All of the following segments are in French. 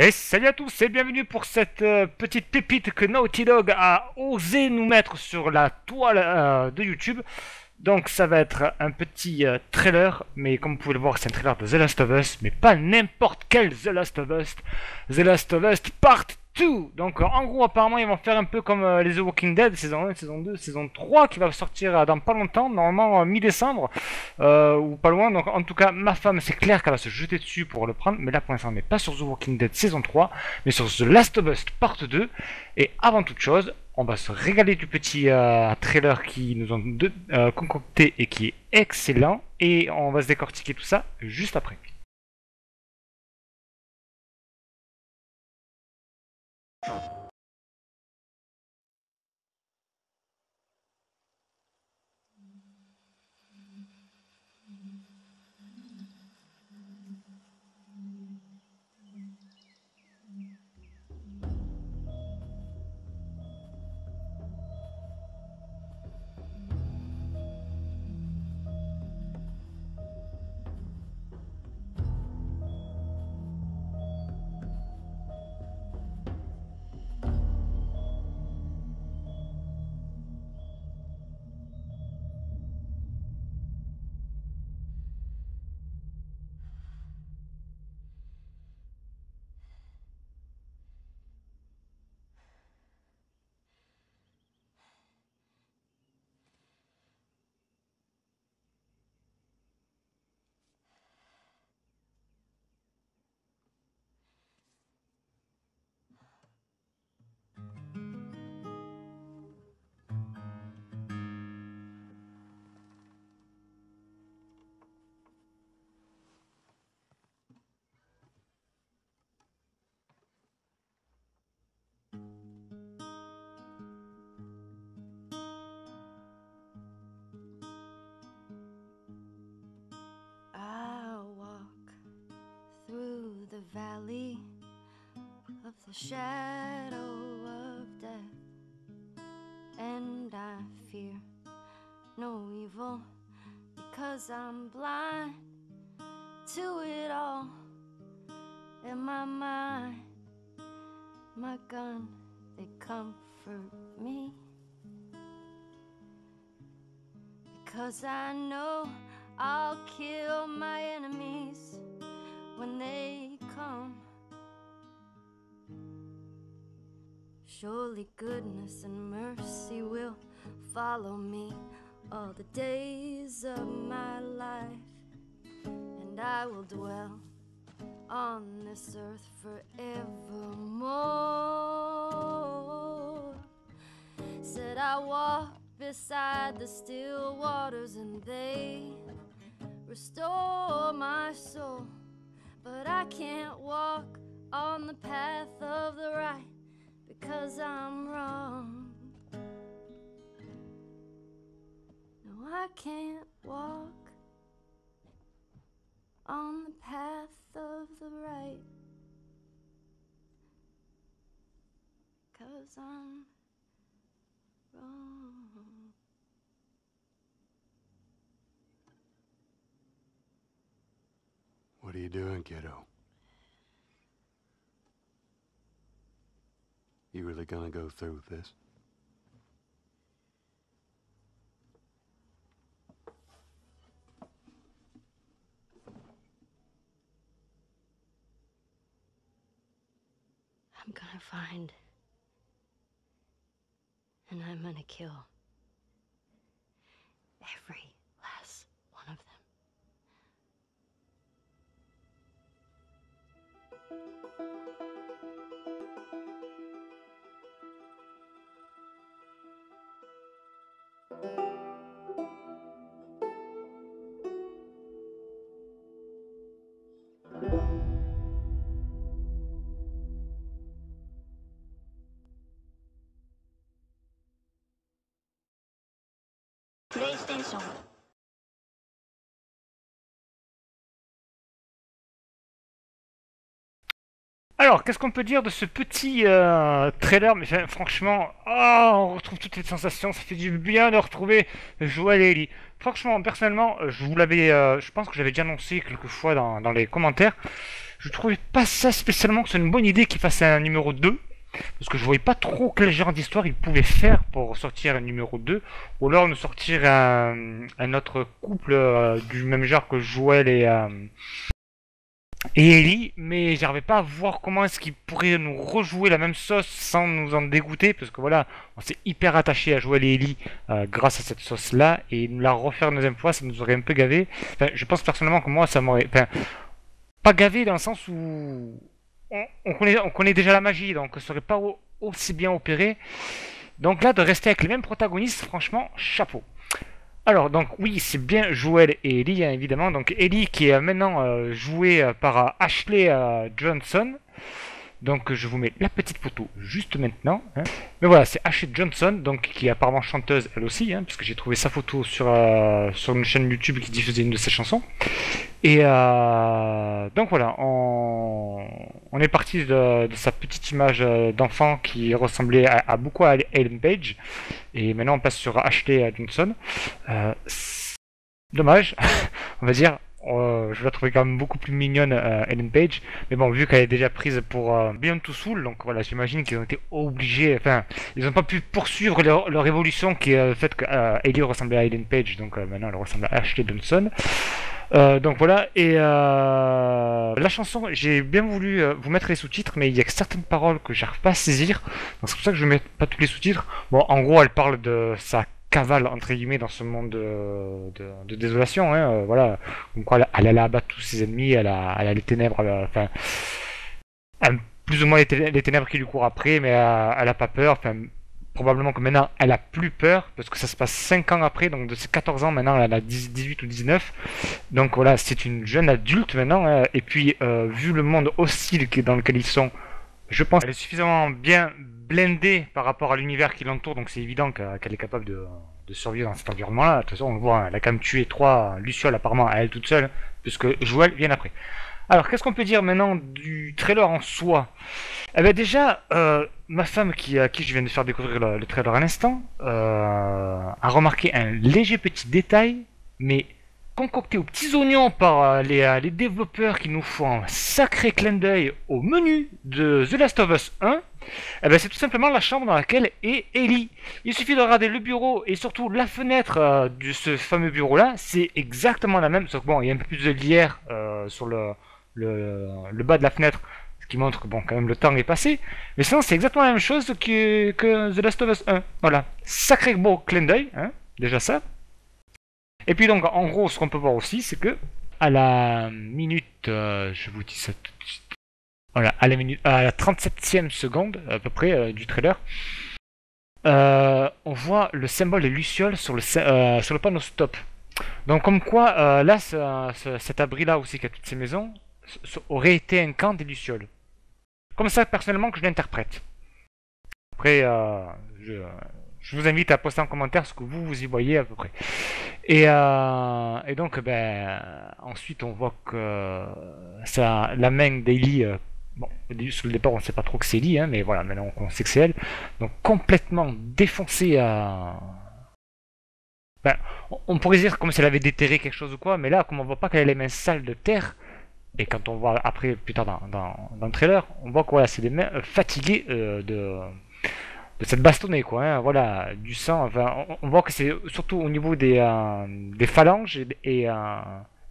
Et salut à tous et bienvenue pour cette euh, petite pépite que Naughty Dog a osé nous mettre sur la toile euh, de YouTube. Donc ça va être un petit euh, trailer, mais comme vous pouvez le voir c'est un trailer de The Last of Us, mais pas n'importe quel The Last of Us. The Last of Us Part 2 Donc en gros apparemment ils vont faire un peu comme les The Walking Dead, saison 1, saison 2, saison 3, qui va sortir dans pas longtemps, normalement mi-décembre, ou pas loin. Donc en tout cas ma femme c'est clair qu'elle va se jeter dessus pour le prendre, mais là pour l'instant on n'est pas sur The Walking Dead saison 3, mais sur The Last of Us Part 2. Et avant toute chose, on va se régaler du petit euh, trailer qui nous ont euh, concocté et qui est excellent. Et on va se décortiquer tout ça juste après. Oh. The valley of the shadow of death, and I fear no evil because I'm blind to it all. In my mind, my gun, they comfort me because I know I'll kill my enemies when they come. Surely goodness and mercy will follow me all the days of my life, and I will dwell on this earth forevermore. Said I walk beside the still waters, and they restore my soul. But I can't walk on the path of the right because I'm wrong. No, I can't walk on the path of the right because I'm wrong. What are you doing, kiddo? You really gonna go through with this? I'm gonna find. And I'm gonna kill. Every プレイステーション Alors, qu'est-ce qu'on peut dire de ce petit euh, trailer? Mais franchement, oh, on retrouve toutes les sensations. Ça fait du bien de retrouver Joël et Ellie. Franchement, personnellement, je vous l'avais, euh, je pense que j'avais déjà annoncé quelques fois dans, dans les commentaires. je trouvais pas ça spécialement que c'est une bonne idée qu'il fasse un numéro 2. Parce que je voyais pas trop quel genre d'histoire il pouvait faire pour sortir un numéro 2. Ou alors nous sortir un, autre couple euh, du même genre que Joël et, euh, et Ellie. Mais j'arrivais pas à voir comment est-ce qu'il pourrait nous rejouer la même sauce sans nous en dégoûter. Parce que voilà, on s'est hyper attaché à Joël et Ellie euh, grâce à cette sauce là. Et nous la refaire une deuxième fois, ça nous aurait un peu gavé. Enfin, je pense personnellement que moi ça m'aurait. Enfin, pas gavé dans le sens où on, on connaît, on connaît déjà la magie, donc ça serait pas au- aussi bien opéré. Donc là, de rester avec les mêmes protagonistes, franchement, chapeau. Alors, donc oui, c'est bien Joël et Ellie, hein, évidemment. Donc Ellie qui est maintenant euh, jouée euh, par euh, Ashley Johnson. Donc je vous mets la petite photo juste maintenant. hein. Mais voilà, c'est Ashley Johnson, donc qui est apparemment chanteuse elle aussi, hein, puisque j'ai trouvé sa photo sur, euh, sur une chaîne YouTube qui diffusait une de ses chansons. Et euh, donc voilà, on, est parti de, sa petite image euh, d'enfant qui ressemblait à, beaucoup à Ellen Page. Et maintenant on passe sur Ashley Johnson. Dommage, on va dire. Euh, je la trouvais quand même beaucoup plus mignonne euh, Ellen Page, mais bon vu qu'elle est déjà prise pour euh, Beyond Two Soul, donc voilà j'imagine qu'ils ont été obligés, enfin ils n'ont pas pu poursuivre leur, évolution qui est le fait que euh, ressemblait à Ellen Page, donc maintenant elle ressemble à Ashley Johnson. Donc voilà, et la chanson, j'ai bien voulu vous mettre les sous-titres, mais il y a certaines paroles que j'arrive pas à saisir, donc c'est pour ça que je mets pas tous les sous-titres. Bon, en gros, elle parle de sa cavale, entre guillemets, dans ce monde de, de, désolation, hein, euh, voilà, comme quoi elle, elle a abattre tous ses ennemis, elle a, elle les ténèbres, a- enfin, plus ou moins les, té- les ténèbres qui lui courent après, mais elle a, elle a pas peur, enfin, probablement que maintenant elle a plus peur parce que ça se passe 5 ans après donc de ses 14 ans maintenant elle a 10 18 ou 19 donc voilà c'est une jeune adulte maintenant hein. et puis euh, vu le monde hostile dans lequel ils sont je pense qu'elle est suffisamment bien blindée par rapport à l'univers qui l'entoure donc c'est évident que- qu'elle est capable de, survivre dans cet environnement là de toute façon on le voit hein, elle a quand même tué trois lucioles apparemment à elle toute seule puisque Joël vient après alors qu'est-ce qu'on peut dire maintenant du trailer en soi? Eh ben déjà, euh, ma femme qui, à qui je viens de faire découvrir le, le trailer à l'instant euh, a remarqué un léger petit détail, mais concocté aux petits oignons par euh, les, euh, les développeurs qui nous font un sacré clin d'œil au menu de The Last of Us 1. Eh ben, c'est tout simplement la chambre dans laquelle est Ellie. Il suffit de regarder le bureau et surtout la fenêtre euh, de ce fameux bureau-là, c'est exactement la même, sauf que bon, il y a un peu plus de lierre sur le, bas de la fenêtre ce qui montre que bon, quand même le temps est passé. Mais sinon, c'est exactement la même chose que, que The Last of Us 1. Voilà. Sacré beau clin d'œil, hein, déjà ça. Et puis donc, en gros, ce qu'on peut voir aussi, c'est que à la minute, euh, je vous dis ça tout de suite. Voilà, à la minute, à la 37e seconde à peu près euh, du trailer, euh, on voit le symbole des lucioles sur le, sur le panneau stop. Donc comme quoi, là, ce- ce- cet abri-là aussi qui a toutes ces maisons, aurait été un camp des lucioles comme ça personnellement que je l'interprète. Après, je, je vous invite à poster en commentaire ce que vous vous y voyez à peu près. Et, euh, donc, ben, ensuite on voit que ça, la main d'Ellie, euh, bon, sur le départ on ne sait pas trop que c'est Ellie, hein, mais voilà, maintenant on sait que c'est elle, donc complètement défoncée à... Ben, on- pourrait dire comme si elle avait déterré quelque chose ou quoi, mais là, comme on voit pas qu'elle a les mains sales de terre, et quand on voit après, plus tard dans, dans, le trailer, on voit que voilà, c'est des mains euh, fatiguées euh, de, de cette bastonnée, quoi. hein, voilà, du sang. Enfin, on, voit que c'est surtout au niveau des, euh, des phalanges et, euh,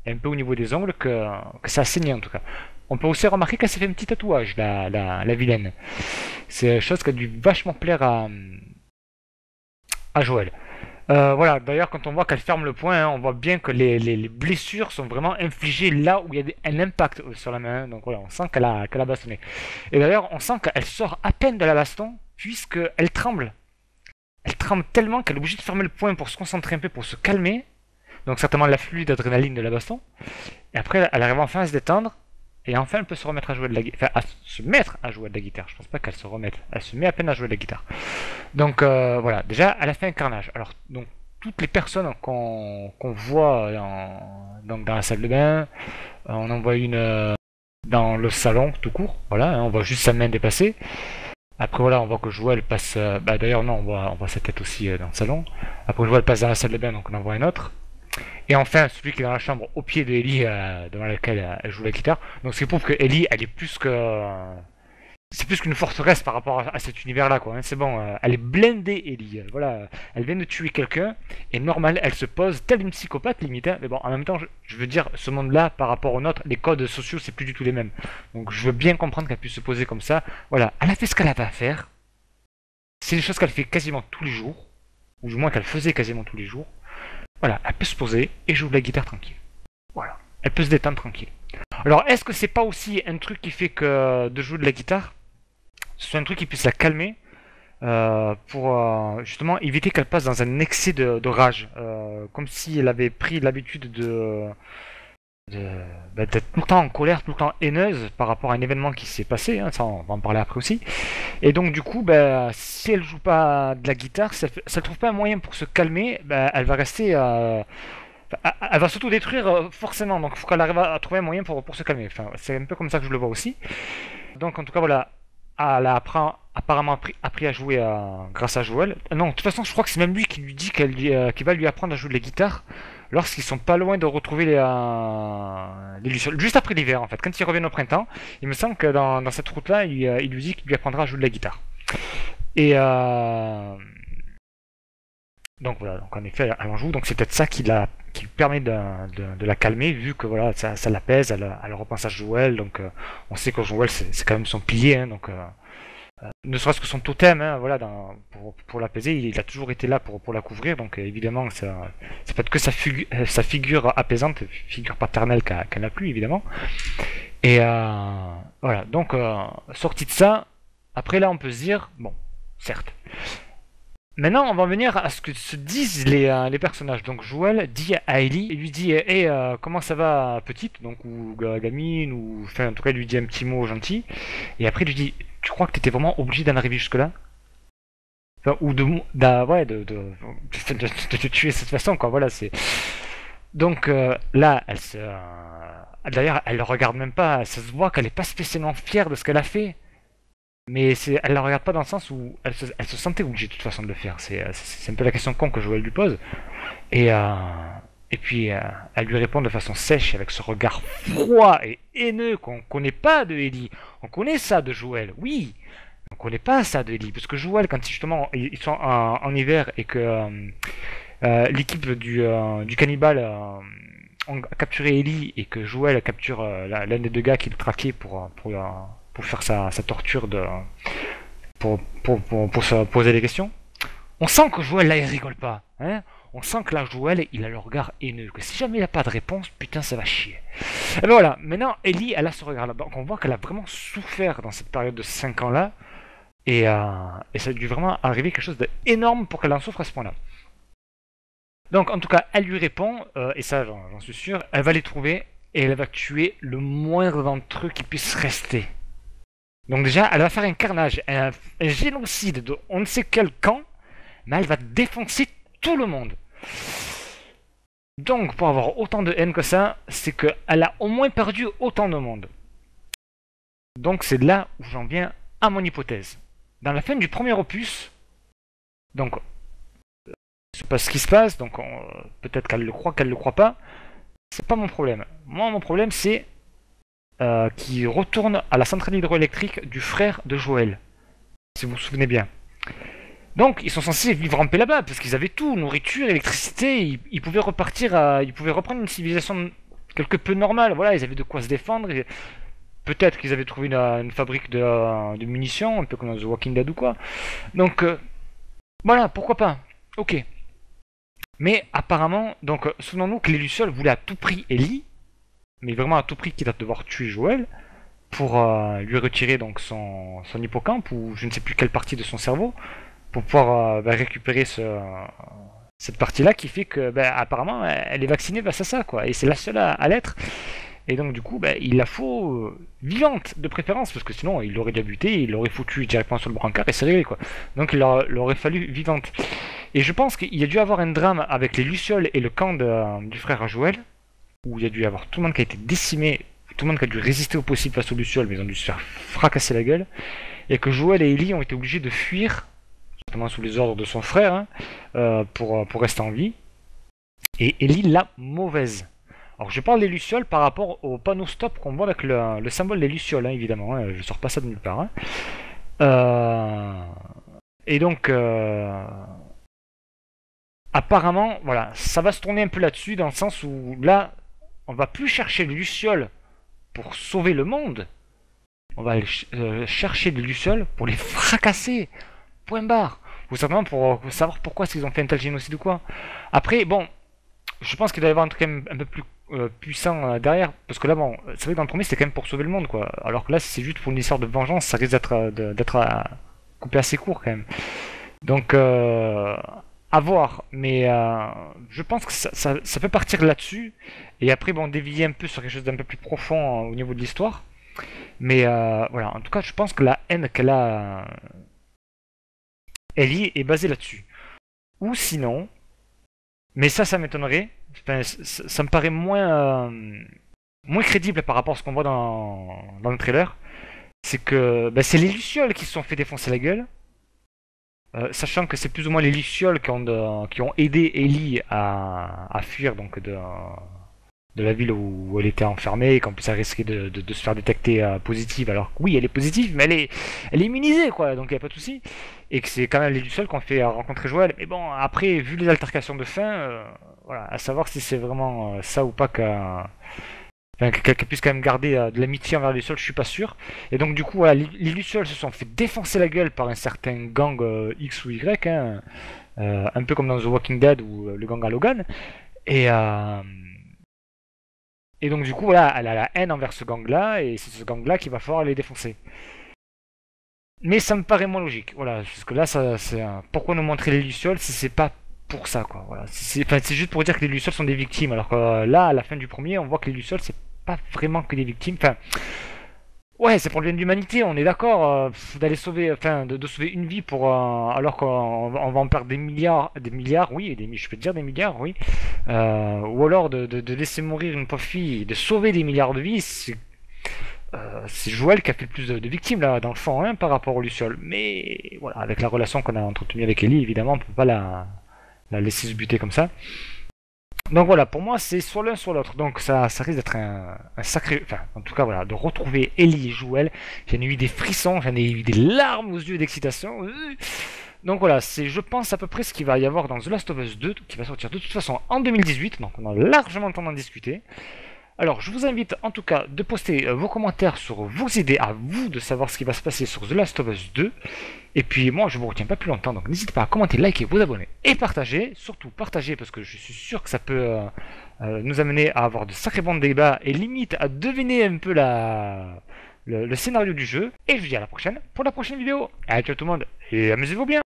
et un peu au niveau des ongles que, que ça a saigné en tout cas. On peut aussi remarquer qu'elle s'est fait un petit tatouage, la, la, la vilaine. C'est une chose qui a dû vachement plaire à, à Joël. Euh, voilà, d'ailleurs, quand on voit qu'elle ferme le poing, hein, on voit bien que les, les- les blessures sont vraiment infligées là où il y a un impact sur la main. Donc voilà, on sent qu'elle a, qu'elle a bastonné. Et d'ailleurs, on sent qu'elle sort à peine de la baston, puisqu'elle tremble. Elle tremble tellement qu'elle est obligée de fermer le poing pour se concentrer un peu, pour se calmer. Donc certainement l'afflux d'adrénaline de la baston. Et après, elle arrive enfin à se détendre. Et enfin, elle peut se remettre à jouer de la guitare. Enfin, à se mettre à jouer de la guitare. Je pense pas qu'elle se remette. Elle se met à peine à jouer de la guitare. Donc euh, voilà, déjà, elle a fait un carnage. Alors, donc, toutes les personnes qu'on voit dans, dans la salle de bain, on en voit une euh, dans le salon tout court. Voilà, hein, on voit juste sa main dépassée. Après, voilà, on voit que Joël passe. euh, bah, D'ailleurs, non, on voit, on voit sa tête aussi euh, dans le salon. Après, Joël passe dans la salle de bain, donc on en voit un autre. Et enfin, celui qui est dans la chambre au pied de Ellie, euh, devant laquelle euh, elle joue la guitare. Donc, ce qui prouve que Ellie, elle est plus que. Euh, c'est plus qu'une forteresse par rapport à, cet univers-là, quoi. hein. C'est bon, euh, elle est blindée, Ellie. Euh, Voilà, elle vient de tuer quelqu'un, et normal, elle se pose telle une psychopathe, limite. hein. Mais bon, en même temps, je, veux dire, ce monde-là, par rapport au nôtre, les codes sociaux, c'est plus du tout les mêmes. Donc, je veux bien comprendre qu'elle puisse se poser comme ça. Voilà, elle a fait ce qu'elle avait à faire. C'est des choses qu'elle fait quasiment tous les jours, ou du moins qu'elle faisait quasiment tous les jours. Voilà, elle peut se poser et jouer de la guitare tranquille. Voilà, elle peut se détendre tranquille. Alors, est-ce que c'est pas aussi un truc qui fait que de jouer de la guitare, ce soit un truc qui puisse la calmer euh, pour euh, justement éviter qu'elle passe dans un excès de, rage, euh, comme si elle avait pris l'habitude de bah, d'être tout le temps en colère, tout le temps haineuse par rapport à un événement qui s'est passé, hein, ça on va en parler après aussi. Et donc du coup, bah, si elle joue pas de la guitare, si elle, si trouve pas un moyen pour se calmer, bah, elle va rester... elle- va s'auto-détruire euh, forcément, donc il faut qu'elle arrive à trouver un moyen pour, pour se calmer. Enfin, c'est un peu comme ça que je le vois aussi. Donc en tout cas voilà, elle a apparemment appris, à jouer euh, grâce à Joël. Non, de toute façon je crois que c'est même lui qui lui dit qu'elle euh, va lui apprendre à jouer de la guitare lorsqu'ils sont pas loin de retrouver les, euh, les Lucioles. Juste après l'hiver en fait, quand ils reviennent au printemps, il me semble que dans, dans cette route-là, il, euh, il lui dit qu'il lui apprendra à jouer de la guitare. Et euh... donc voilà, donc en effet, elle en joue, donc c'est peut-être ça qui, la, qui lui permet de, de- la calmer, vu que voilà, ça, l'apaise, elle, elle repense à Joël, donc euh, on sait que Joël c'est quand même son pilier, hein, donc euh, euh, ne serait-ce que son totem, hein, voilà, dans- pour, l'apaiser, il, a toujours été là pour, la couvrir, donc évidemment ça, c'est peut-être que sa, sa figure apaisante, figure paternelle qu'elle n'a plus évidemment. Et voilà, donc sorti de ça, après là on peut se dire, bon, certes. Maintenant on va venir à ce que se disent les, euh, les personnages. Donc Joël dit à Ellie, il lui dit, hé, comment ça va petite, donc ou ga- gamine, ou enfin en tout cas il lui dit un petit mot gentil. Et après il lui dit, tu crois que t'étais vraiment obligé d'en arriver jusque-là? Ou de, ouais, de, de, de, te tuer de cette façon, quoi. Voilà, c'est. Donc euh, là, elle se. euh, D'ailleurs, elle le regarde même pas. Ça se voit qu'elle est pas spécialement fière de ce qu'elle a fait. Mais elle la regarde pas dans le sens où elle se, elle se sentait obligée de toute façon de le faire. C'est, euh, un peu la question con que Joël lui pose. Et, euh, et puis euh, elle lui répond de façon sèche avec ce regard froid et haineux qu'on connaît pas de Ellie. On connaît ça de Joël, oui. On connaît pas ça de Ellie. Parce que Joël, quand justement ils sont en, hiver et que l'équipe du, du cannibale ont capturé Ellie et que Joël capture l'un des deux gars qui le traquait pour, pour, pour faire sa, torture de, pour, pour, pour, se poser des questions. On sent que Joël là il rigole pas. Hein on sent que là Joël il a le regard haineux. Que si jamais il a pas de réponse, putain ça va chier. Et voilà, maintenant Ellie elle a ce regard là. Donc on voit qu'elle a vraiment souffert dans cette période de 5 ans là. Et, euh, et ça a dû vraiment arriver quelque chose d'énorme pour qu'elle en souffre à ce point-là. Donc en tout cas, elle lui répond, euh, et ça j'en suis sûr, elle va les trouver et elle va tuer le moindre d'entre eux qui puisse rester. Donc déjà, elle va faire un carnage, un, génocide de on ne sait quel camp, mais elle va défoncer tout le monde. Donc pour avoir autant de haine que ça, c'est qu'elle a au moins perdu autant de monde. Donc c'est là où j'en viens à mon hypothèse. Dans la fin du premier opus, donc c'est pas ce qui se passe, donc on- peut-être qu'elle le croit, qu'elle le croit pas. C'est pas mon problème. Moi, mon problème, c'est euh, qu'il retourne à la centrale hydroélectrique du frère de Joël. Si vous vous souvenez bien. Donc, ils sont censés vivre en paix là-bas, parce qu'ils avaient tout, nourriture, électricité, ils, pouvaient repartir ils pouvaient reprendre une civilisation quelque peu normale, voilà, ils avaient de quoi se défendre, peut-être qu'ils avaient trouvé une, une fabrique de, munitions, un peu comme dans The Walking Dead ou quoi. Donc, euh, voilà, pourquoi pas, ok. Mais apparemment, donc, souvenons-nous que les Lucioles voulaient à tout prix Ellie, mais vraiment à tout prix qu'il va devoir tuer Joël, pour euh, lui retirer donc son, son hippocampe, ou je ne sais plus quelle partie de son cerveau, pour pouvoir euh, bah, récupérer ce, cette partie-là qui fait que, bah, apparemment, elle est vaccinée face à ça, quoi, et c'est la seule à, l'être. Et donc, du coup, bah, il la faut euh, vivante, de préférence, parce que sinon, il l'aurait déjà buté, il l'aurait foutu directement sur le brancard et c'est réglé, quoi. Donc, il leur, leur aurait fallu vivante. Et je pense qu'il y a dû avoir un drame avec les Lucioles et le camp du frère Joël, où il y a dû y avoir tout le monde qui a été décimé, tout le monde qui a dû résister au possible face aux Lucioles, mais ils ont dû se faire fracasser la gueule, et que Joël et Ellie ont été obligés de fuir, notamment sous les ordres de son frère, hein, euh, pour, pour rester en vie. et Ellie la mauvaise. Alors je parle des Lucioles par rapport au panneau stop qu'on voit avec le, le symbole des Lucioles, hein, évidemment. hein, je sors pas ça de nulle part. hein. Euh, Et donc, euh, apparemment, voilà, ça va se tourner un peu là-dessus, dans le sens où là, on va plus chercher les Lucioles pour sauver le monde. On va euh, chercher des Lucioles pour les fracasser. Point barre. Ou simplement pour euh, savoir pourquoi qu'ils ont fait un tel génocide ou quoi. Après, bon, je pense qu'il doit y avoir un truc un peu plus euh, puissant derrière. Parce que là, bon, c'est vrai que dans le premier, c'était quand même pour sauver le monde, quoi. Alors que là, c'est juste pour une histoire de vengeance, ça risque d'être d'être coupé assez court quand même. Donc, euh, à voir. Mais euh, je pense que ça, peut partir là-dessus. Et après, bon, dévier un peu sur quelque chose d'un peu plus profond euh, au niveau de l'histoire. Mais euh, voilà, en tout cas, je pense que la haine qu'elle a, Ellie, est basée là-dessus. Ou sinon, mais ça, ça m'étonnerait. Ça me paraît moins, moins crédible par rapport à ce qu'on voit dans, dans le trailer. C'est que ben, c'est les Lucioles qui se sont fait défoncer la gueule. Euh, sachant que c'est plus ou moins les Lucioles qui ont, aidé Ellie à, fuir donc de, la ville où, elle était enfermée et qu'en plus elle risquait de, se faire détecter euh, positive. Alors oui, elle est positive, mais elle est, elle est immunisée, quoi, donc il n'y a pas de souci. Et que c'est quand même les Lucioles qui ont fait euh, rencontrer Joël. Mais bon, après, vu les altercations de fin, voilà, à savoir si c'est vraiment ça ou pas qu'un. Enfin, que- qu'elle puisse quand même garder euh, de l'amitié envers les Lucioles, je suis pas sûr. Et donc, du coup, voilà, les les Lucioles se sont fait défoncer la gueule par un certain gang euh, X ou Y, hein, euh, un peu comme dans The Walking Dead ou le gang à Logan. Et, donc, du coup, voilà, elle a la haine envers ce gang-là, et c'est ce gang-là qui va falloir les défoncer. Mais ça me paraît moins logique, voilà, parce que là, c'est pourquoi nous montrer les Lucioles si c'est pas pour ça, quoi. Voilà, c'est juste pour dire que les Lucioles sont des victimes, alors que là, à la fin du premier, on voit que les Lucioles, c'est pas vraiment que des victimes. Enfin, ouais, c'est pour le bien de l'humanité, on est d'accord euh, d'aller sauver, enfin, de, sauver une vie pour, euh, alors qu'on on va en perdre des milliards, des milliards, oui, des, je peux te dire des milliards, oui, Euh, ou alors de, laisser mourir une pauvre fille, de sauver des milliards de vies, c'est c'est Joël qui a fait le plus de, victimes là dans le fond hein, par rapport aux Lucioles. Mais voilà, avec la relation qu'on a entretenue avec Ellie, évidemment, on peut pas la, la laisser se buter comme ça. Donc voilà, pour moi, c'est soit l'un soit l'autre. Donc ça, ça risque d'être un, sacré. Enfin, en tout cas, voilà, de retrouver Ellie et Joël. J'en ai eu des frissons, j'en ai eu des larmes aux yeux d'excitation. Donc voilà, c'est, je pense, à peu près ce qu'il va y avoir dans The Last of Us 2, qui va sortir de toute façon en 2018. Donc on a largement le temps d'en discuter. Alors, je vous invite en tout cas de poster euh, vos commentaires sur vos idées à vous de savoir ce qui va se passer sur The Last of Us 2. Et puis moi, je vous retiens pas plus longtemps, donc n'hésitez pas à commenter, liker, vous abonner et partager. Surtout partager parce que je suis sûr que ça peut euh, euh, nous amener à avoir de sacrés bons débats et limite à deviner un peu la... le, scénario du jeu. Et je vous dis à la prochaine pour la prochaine vidéo. Allez, ciao tout le monde et amusez-vous bien